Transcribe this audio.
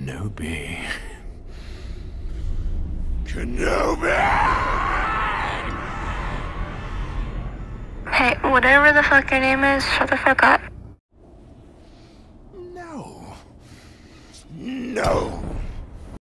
Kenobi. Kenobi! Hey, whatever the fuck your name is, shut the fuck up. No. No.